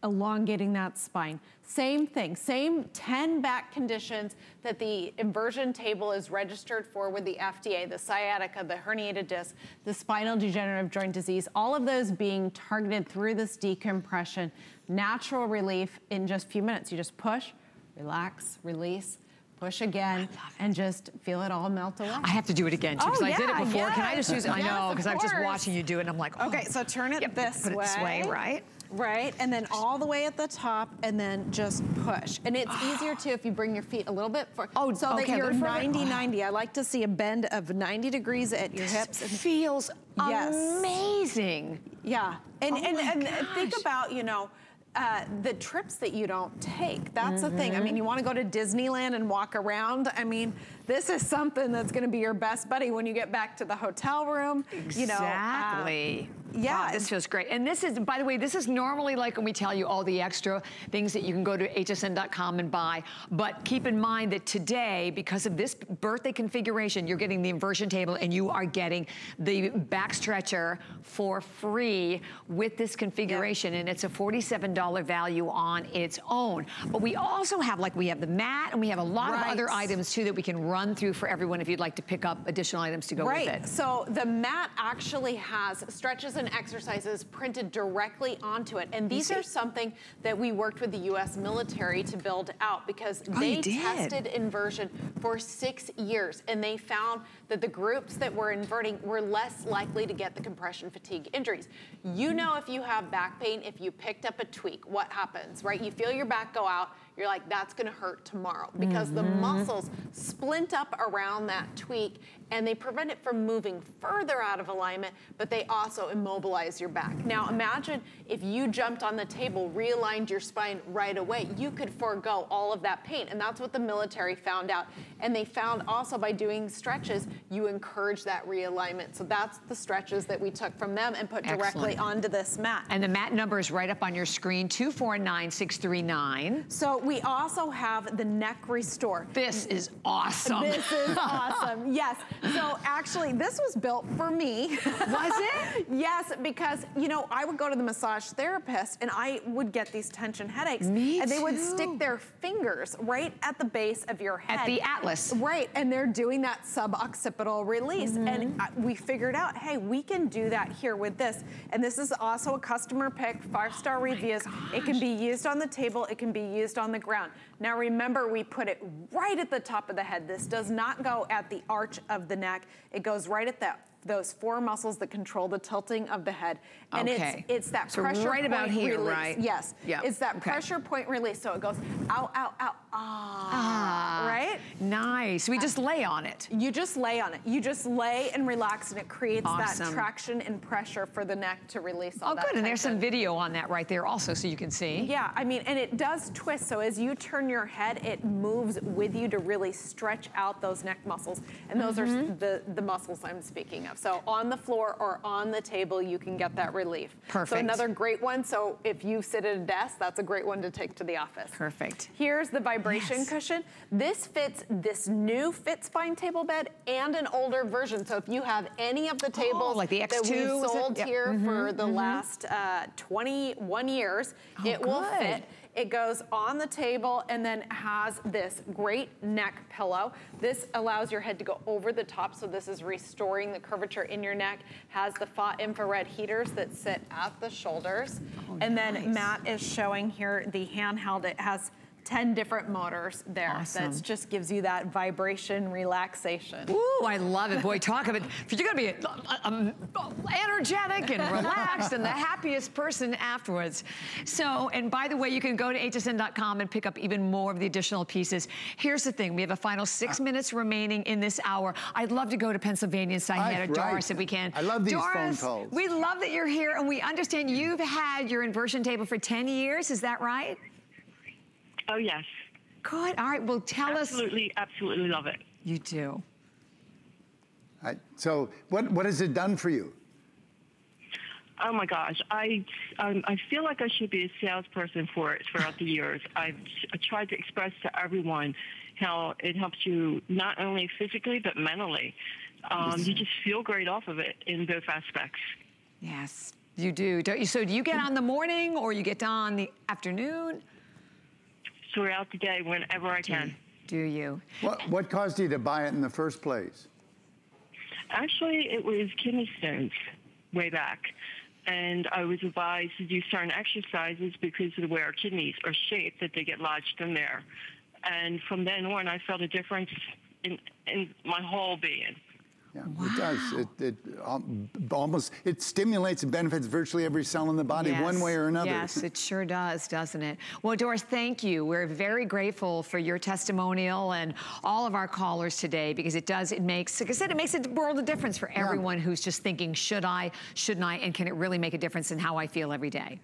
elongating that spine. Same thing, same 10 back conditions that the inversion table is registered for with the FDA, the sciatica, the herniated disc, the spinal degenerative joint disease, all of those being targeted through this decompression, natural relief in just a few minutes. You just push, relax, release, push again and just feel it all melt away. I have to do it again too, because oh, I did it before. Yes. Can I just use it? I know, because I'm just watching you do it and I'm like, oh. Okay, so turn it yep, this put way. It this way, right? Right, and then all the way at the top, and then just push. And it's easier too if you bring your feet a little bit for, oh, so okay, that you're 90-90. I like to see a bend of 90 degrees at your this hips. It feels yes. amazing. Yeah, and, oh and, and think about, you know, uh, the trips that you don't take. That's mm -hmm. the thing. I mean, you want to go to Disneyland and walk around. I mean, this is something that's going to be your best buddy when you get back to the hotel room. Exactly. You know, uh, yeah. Wow, this feels great. And this is, by the way, this is normally like when we tell you all the extra things that you can go to hsn.com and buy. But keep in mind that today, because of this birthday configuration, you're getting the inversion table and you are getting the back stretcher for free with this configuration. Yep. And it's a $47 value on its own. But we also have, like, we have the mat and we have a lot right. of other items too that we can run through for everyone if you'd like to pick up additional items to go right. with it. So the mat actually has stretches and exercises printed directly onto it. And these are something that we worked with the U.S. military to build out because oh, they tested inversion for six years and they found that the groups that were inverting were less likely to get the compression fatigue injuries. You know if you have back pain, if you picked up a tweak, what happens, right? You feel your back go out, you're like, that's gonna hurt tomorrow because mm -hmm. the mm-hmm. muscles splint up around that tweak and they prevent it from moving further out of alignment, but they also immobilize your back. Now imagine if you jumped on the table, realigned your spine right away, you could forego all of that pain. And that's what the military found out. And they found also by doing stretches, you encourage that realignment. So that's the stretches that we took from them and put directly Excellent. onto this mat. And the mat number is right up on your screen, 249639. So we also have the neck restore. This is awesome. This is awesome, yes. So actually, this was built for me. Was it? yes, because, you know, I would go to the massage therapist and I would get these tension headaches. Me And they would stick their fingers right at the base of your head. At the atlas. Right, and they're doing that suboccipital release. Mm -hmm. And we figured out, hey, we can do that here with this. And this is also a customer pick, five-star oh reviews. It can be used on the table, it can be used on the ground. Now remember, we put it right at the top of the head. This does not go at the arch of the neck. It goes right at that those four muscles that control the tilting of the head. And okay. it's, it's that so pressure right about here, release. right? Yes. Yeah. It's that okay. pressure point release. So it goes out, out, out, ah, ah, right? Nice. We just lay on it. You just lay on it. You just lay and relax and it creates awesome. that traction and pressure for the neck to release all oh, that good. And there's some video on that right there also so you can see. Yeah, I mean, and it does twist. So as you turn your head, it moves with you to really stretch out those neck muscles. And those mm -hmm. are mm-hmm. the, the muscles I'm speaking of. So on the floor or on the table, you can get that relief. Perfect. So another great one. So if you sit at a desk, that's a great one to take to the office. Perfect. Here's the vibration yes. cushion. This fits this new FitSpine table bed and an older version. So if you have any of the oh, tables oh, like the X2, that we sold yep. here mm -hmm, for the mm -hmm. last uh, 21 years, oh, it good. will fit. It goes on the table and then has this great neck pillow. This allows your head to go over the top, so this is restoring the curvature in your neck. Has the far infrared heaters that sit at the shoulders. Oh, and nice. then Matt is showing here the handheld. It has 10 different motors there. Awesome. That just gives you that vibration relaxation. Ooh, I love it. Boy, talk of it. You're gonna be um, energetic and relaxed and the happiest person afterwards. So, and by the way, you can go to hsn.com and pick up even more of the additional pieces. Here's the thing. We have a final six uh, minutes remaining in this hour. I'd love to go to Pennsylvania and sign right. Doris if we can. I love these Doris, phone calls. we love that you're here and we understand you've had your inversion table for 10 years. Is that right? Oh, yes. Good. All right. Well, tell absolutely, us. Absolutely, absolutely love it. You do. I, so what, what has it done for you? Oh my gosh, I um, I feel like I should be a salesperson for it throughout the years. I've tried to express to everyone how it helps you not only physically but mentally. Um, you just feel great off of it in both aspects. Yes, you do. Don't you? So do you get on the morning or you get on the afternoon? Throughout the day whenever I can. Do you? What, what caused you to buy it in the first place? Actually, it was kidney stones way back. And I was advised to do certain exercises because of the way our kidneys are shaped, that they get lodged in there. And from then on, I felt a difference in, in my whole being. Yeah, wow. it does. It, it um, almost, it stimulates and benefits virtually every cell in the body yes. one way or another. Yes, it sure does, doesn't it? Well, Doris, thank you. We're very grateful for your testimonial and all of our callers today because it does, it makes, like I said, it makes a world of difference for everyone yeah. who's just thinking, should I, shouldn't I, and can it really make a difference in how I feel every day?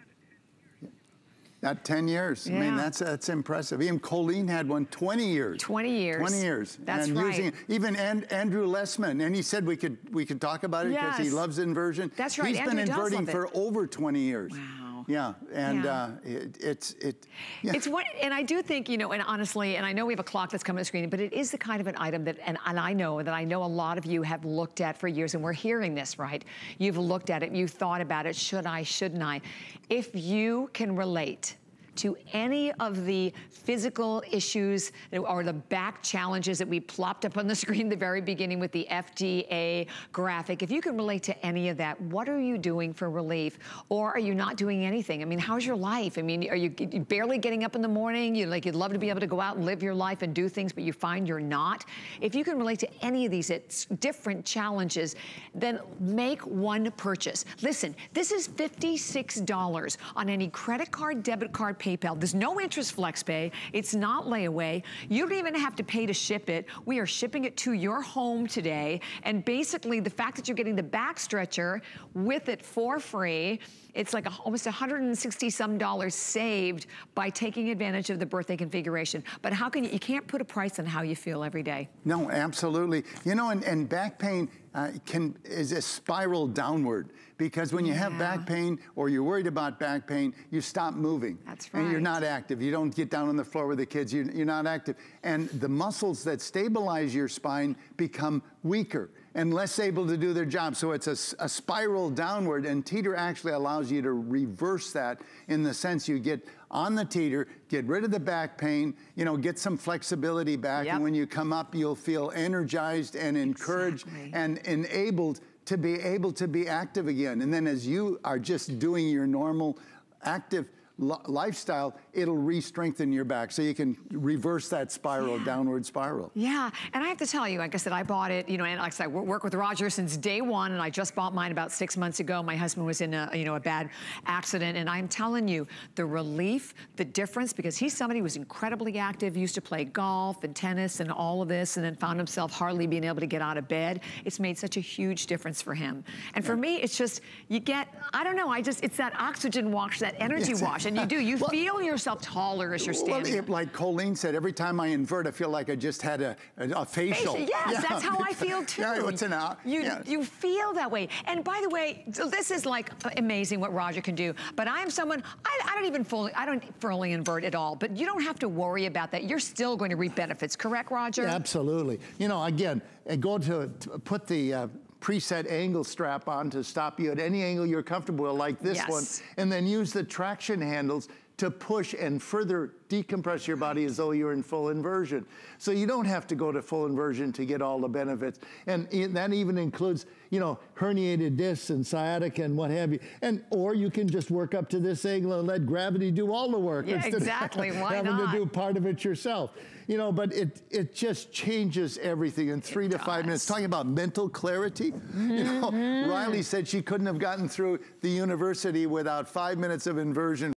Not 10 years. Yeah. I mean, that's that's impressive. Even Colleen had one 20 years. 20 years. 20 years. That's and right. Using, even and, Andrew Lessman, and he said we could we could talk about it because yes. he loves inversion. That's right. He's Andrew been inverting for over 20 years. Wow. Yeah, and yeah. Uh, it, it's it. Yeah. It's what, and I do think you know, and honestly, and I know we have a clock that's coming to the screen, but it is the kind of an item that, and, and I know that I know a lot of you have looked at for years, and we're hearing this, right? You've looked at it, you've thought about it. Should I? Shouldn't I? If you can relate to any of the physical issues or the back challenges that we plopped up on the screen at the very beginning with the FDA graphic, if you can relate to any of that, what are you doing for relief? Or are you not doing anything? I mean, how's your life? I mean, are you barely getting up in the morning? You like, you'd love to be able to go out and live your life and do things, but you find you're not. If you can relate to any of these it's different challenges, then make one purchase. Listen, this is $56 on any credit card, debit card payment PayPal. There's no interest FlexPay. It's not layaway. You don't even have to pay to ship it. We are shipping it to your home today. And basically, the fact that you're getting the back stretcher with it for free, it's like a, almost 160 some dollars saved by taking advantage of the birthday configuration. But how can you, you can't put a price on how you feel every day. No, absolutely. You know, and, and back pain uh, can is a spiral downward because when you have back pain or you're worried about back pain, you stop moving. That's right. And you're not active. You don't get down on the floor with the kids. You're, you're not active. And the muscles that stabilize your spine become weaker and less able to do their job. So it's a, a, spiral downward, and teeter actually allows you to reverse that in the sense you get on the teeter, get rid of the back pain, you know, get some flexibility back, yep. and when you come up, you'll feel energized and encouraged exactly. and enabled to be able to be active again. And then as you are just doing your normal active lifestyle, it'll re-strengthen your back so you can reverse that spiral, yeah. downward spiral. Yeah, and I have to tell you, like I said, I bought it, you know, and like I said, I work with Roger since day one, and I just bought mine about six months ago. My husband was in a, you know, a bad accident, and I'm telling you, the relief, the difference, because he's somebody who was incredibly active, used to play golf and tennis and all of this, and then found himself hardly being able to get out of bed. It's made such a huge difference for him. And for me, it's just, you get, I don't know, I just, it's that oxygen wash, that energy wash and you do. You well, feel yourself taller as you're standing. Well, like Colleen said, every time I invert, I feel like I just had a, a, a facial. Yes, yeah. that's how I feel too. yeah, it's an out. You, yeah. you feel that way. And by the way, this is like amazing what Roger can do. But I am someone, I, I don't even fully, I don't fully invert at all. But you don't have to worry about that. You're still going to reap benefits, correct, Roger? Yeah, absolutely. You know, again, go to, to put the uh, preset angle strap on to stop you at any angle you're comfortable with, like this yes. one, and then use the traction handles to push and further decompress your body as though you're in full inversion. So you don't have to go to full inversion to get all the benefits. And that even includes, you know, herniated discs and sciatica and what have you. And or you can just work up to this angle and let gravity do all the work yeah, instead exactly. of Why having not? to do part of it yourself. You know, but it it just changes everything in three it to does. five minutes. Talking about mental clarity. Mm -hmm. You know, mm-hmm. Riley said she couldn't have gotten through the university without five minutes of inversion